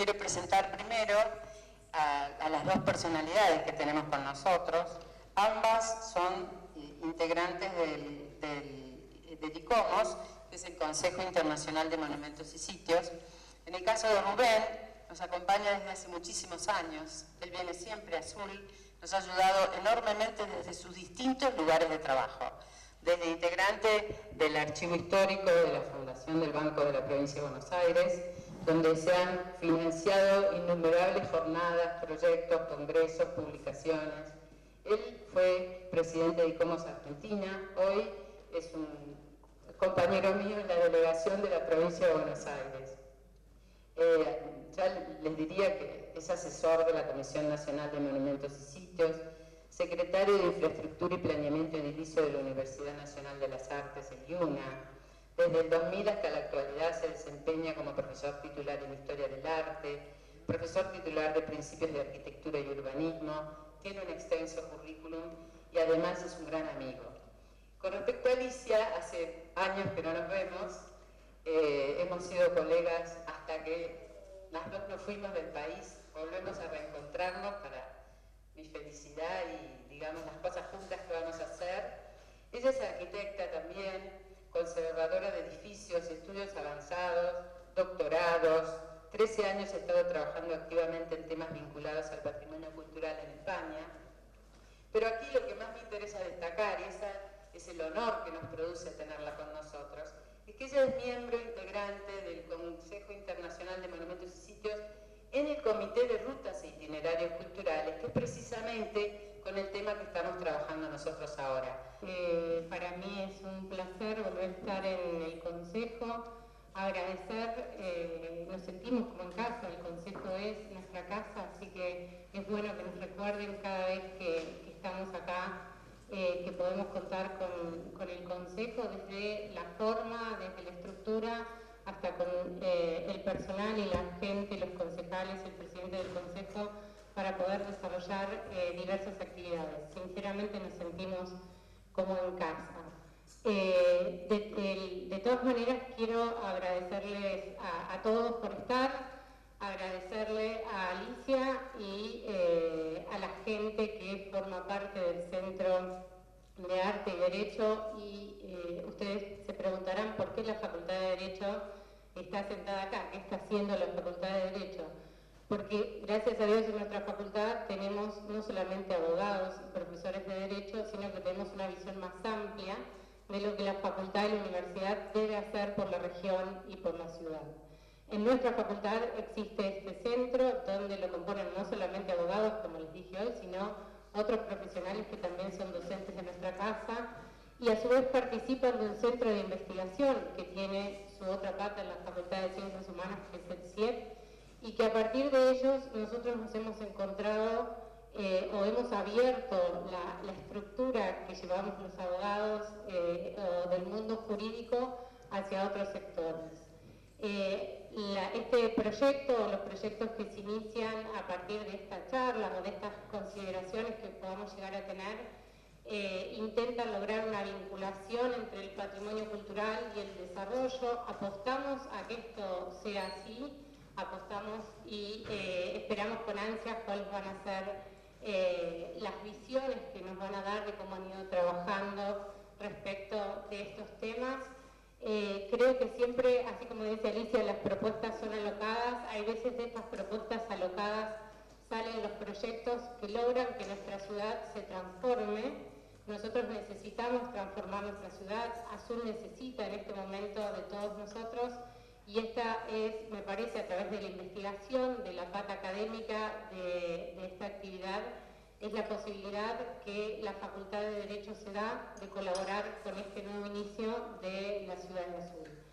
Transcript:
quiero presentar primero a, las dos personalidades que tenemos con nosotros. Ambas son eh, integrantes del, del, ICOMOS, que es el Consejo Internacional de Monumentos y Sitios. En el caso de Rubén, nos acompaña desde hace muchísimos años. Él viene siempre azul, nos ha ayudado enormemente desde sus distintos lugares de trabajo. Desde integrante del Archivo Histórico de la Fundación del Banco de la Provincia de Buenos Aires, donde se han financiado innumerables jornadas, proyectos, congresos, publicaciones. Él fue presidente de ICOMOS Argentina, hoy es un compañero mío en la delegación de la provincia de Buenos Aires. Eh, ya les diría que es asesor de la Comisión Nacional de Monumentos y Sitios, secretario de Infraestructura y Planeamiento Edilicio de la Universidad Nacional de las Artes, el IUNA, desde el 2000 hasta la actualidad se desempeña como profesor titular en Historia del Arte, profesor titular de Principios de Arquitectura y Urbanismo, tiene un extenso currículum y además es un gran amigo. Con respecto a Alicia, hace años que no nos vemos, eh, hemos sido colegas hasta que las dos nos fuimos del país, volvemos a reencontrarnos para mi felicidad y digamos las cosas juntas que vamos a hacer. Ella es arquitecta también, de edificios, estudios avanzados, doctorados. 13 años he estado trabajando activamente en temas vinculados al patrimonio cultural en España. Pero aquí lo que más me interesa destacar, y esa es el honor que nos produce tenerla con nosotros, es que ella es miembro integrante del Consejo Internacional de Monumentos y Sitios en el Comité de Rutas e Itinerarios Culturales, que es precisamente con el tema que estamos trabajando nosotros ahora. Eh, para mí es un placer volver a estar en el Consejo, agradecer, eh, nos sentimos como en casa, el Consejo es nuestra casa, así que es bueno que nos recuerden cada vez que, estamos acá eh, que podemos contar con, el Consejo desde la forma, desde la estructura, hasta con el personal y la gente, los concejales, el presidente del Consejo, para poder desarrollar eh, diversas actividades. Sinceramente nos sentimos como en casa. Eh, de, todas maneras quiero agradecerles a, todos por estar, agradecerle a Alicia y a la gente que forma parte del Centro de Arte y Derecho y ustedes se preguntarán por qué la Facultad de Derecho está sentada acá, qué está haciendo la Facultad de Derecho. Porque gracias a Dios en nuestra facultad tenemos no solamente abogados y profesores de Derecho, sino que tenemos una visión más amplia de lo que la facultad y la universidad debe hacer por la región y por la ciudad. En nuestra facultad existe este centro donde lo componen no solamente abogados, como les dije hoy, sino otros profesionales que también son docentes de nuestra casa y a su vez participan de un centro de investigación que tiene su otra pata en la Facultad de Ciencias Humanas, que es el CIEP, y que a partir de ellos nosotros nos hemos encontrado eh, o hemos abierto la, estructura que llevamos los abogados eh, del mundo jurídico hacia otros sectores. Eh, este proyecto, los proyectos que se inician a partir de esta charla o de estas consideraciones que podamos llegar a tener, intentan lograr una vinculación entre el patrimonio cultural y el desarrollo. Apostamos a que esto sea así, apostamos y eh, esperamos con ansias cuáles van a ser eh, las visiones que nos van a dar de cómo han ido trabajando respecto de estos temas. creo que siempre, así como dice Alicia, las propuestas son alocadas. Hay veces de estas propuestas alocadas salen los proyectos que logran que nuestra ciudad se transforme nosotros necesitamos transformar nuestra ciudad, Azul necesita en este momento es, me parece, a través de la investigación, de la pata académica de, esta actividad, es la posibilidad que la Facultad de Derecho se da de colaborar con este nuevo inicio de la ciudad de Azul.